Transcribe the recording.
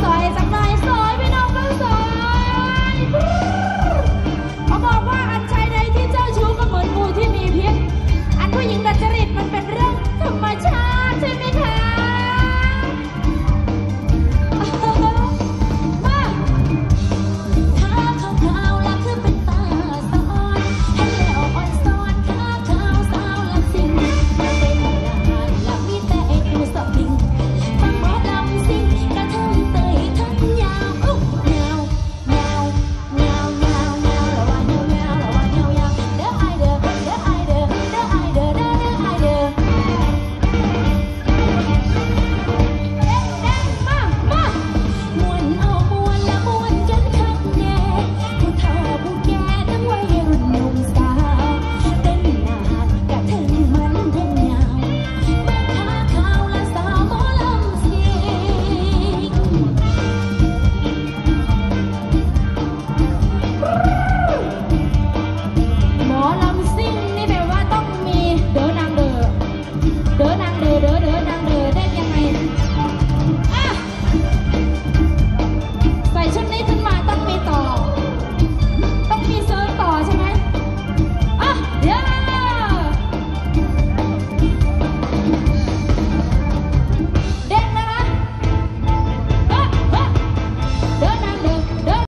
só essa